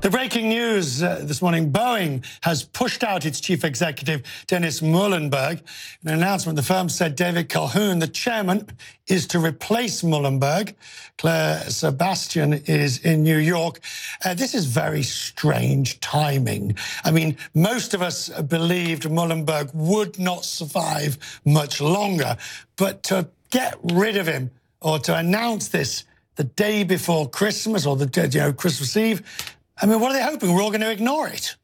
The breaking news uh, this morning Boeing has pushed out its chief executive, Dennis Muilenburg. In an announcement, the firm said David Calhoun, the chairman, is to replace Muilenburg. Clare Sebastian is in New York. Uh, this is very strange timing. I mean, most of us believed Muilenburg would not survive much longer, but to get rid of him or to announce this the day before Christmas or the you know Christmas Eve I mean, what are they hoping? We're all going to ignore it.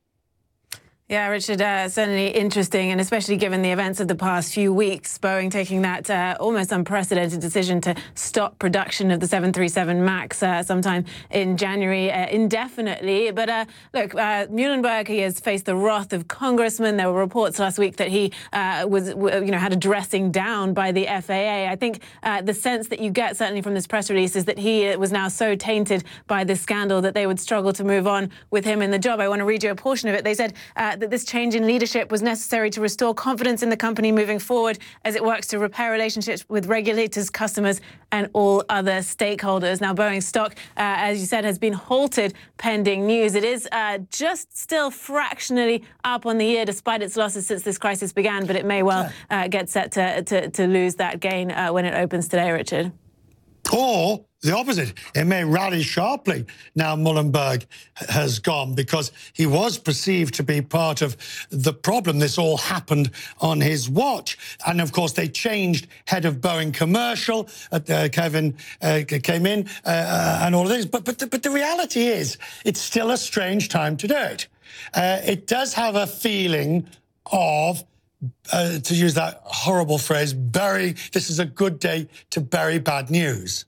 Yeah, Richard, uh, certainly interesting, and especially given the events of the past few weeks, Boeing taking that uh, almost unprecedented decision to stop production of the 737 MAX uh, sometime in January uh, indefinitely. But uh, look, uh, Muilenburg, he has faced the wrath of congressmen. There were reports last week that he was, you know, had a dressing down by the FAA. I think the sense that you get certainly from this press release is that he was now so tainted by this scandal that they would struggle to move on with him in the job. I want to read you a portion of it. They said that this change in leadership was necessary to restore confidence in the company moving forward as it works to repair relationships with regulators, customers, and all other stakeholders. Now, Boeing stock, uh, as you said, has been halted pending news. It is uh, just still fractionally up on the year despite its losses since this crisis began, but it may well uh, get set to, to, to, lose that gain uh, when it opens today, Richard. Or the opposite. It may rally sharply now Muilenburg has gone because he was perceived to be part of the problem. This all happened on his watch. And of course, they changed head of Boeing commercial. Uh, Kevin uh, came in uh, uh, and all of this. But, but, the, but the reality is, it's still a strange time to do it. Uh, it does have a feeling of uh, to use that horrible phrase, bury, this is a good day to bury bad news.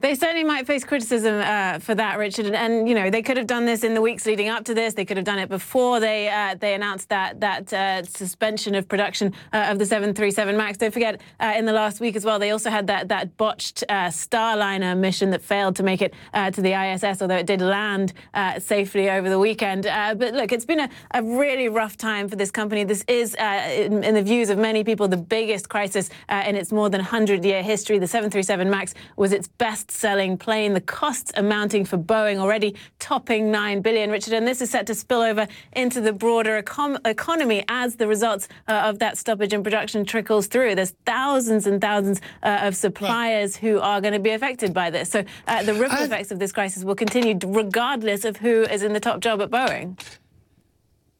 They certainly might face criticism uh, for that, Richard. And, and, you know, they could have done this in the weeks leading up to this. They could have done it before they uh, they announced that that uh, suspension of production uh, of the 737 Max. Don't forget, uh, in the last week as well, they also had that that botched uh, Starliner mission that failed to make it to the ISS, although it did land safely over the weekend. but look, it's been a, a, really rough time for this company. This is, in, in, the views of many people, the biggest crisis in its more than 100-year history. The 737 Max was its best best-selling plane. The costs amounting for Boeing already topping 9 billion, Richard, and this is set to spill over into the broader econ economy as the results uh, of that stoppage in production trickles through. There's thousands and thousands uh, of suppliers who are going to be affected by this. So uh, the ripple effects of this crisis will continue regardless of who is in the top job at Boeing.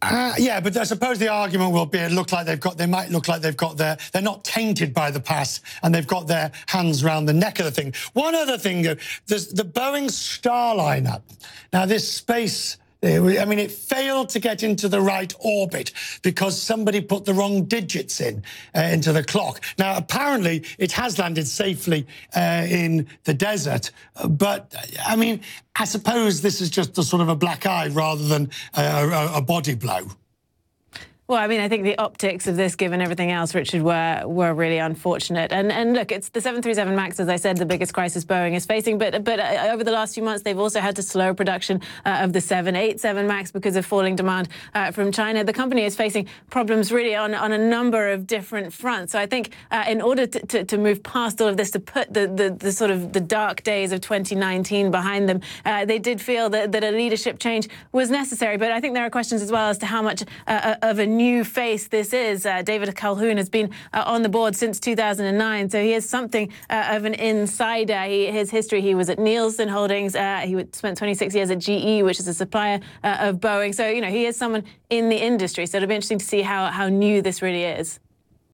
Uh, yeah, but I suppose the argument will be it look like they've got they might look like they've got their they're not tainted by the past and they've got their hands around the neck of the thing. One other thing, there's the Boeing Starliner. Now this space I mean, it failed to get into the right orbit because somebody put the wrong digits in uh, into the clock. Now, apparently, it has landed safely uh, in the desert, but I mean, I suppose this is just a sort of a black eye rather than a, a, a body blow. Well, I mean, I think the optics of this, given everything else, Richard, were were really unfortunate. And and look, it's the 737 Max, as I said, the biggest crisis Boeing is facing. But but uh, over the last few months, they've also had to slow production uh, of the 787 Max because of falling demand uh, from China. The company is facing problems really on on a number of different fronts. So I think uh, in order to, to, to, move past all of this, to put the, the, the sort of the dark days of 2019 behind them, uh, they did feel that, that a leadership change was necessary. But I think there are questions as well as to how much uh, of a new face this is. Uh, David Calhoun has been uh, on the board since 2009, so he is something uh, of an insider. He, his history, he was at Nielsen Holdings. Uh, he spent 26 years at GE, which is a supplier uh, of Boeing. So, you know, he is someone in the industry. So it'll be interesting to see how, how new this really is.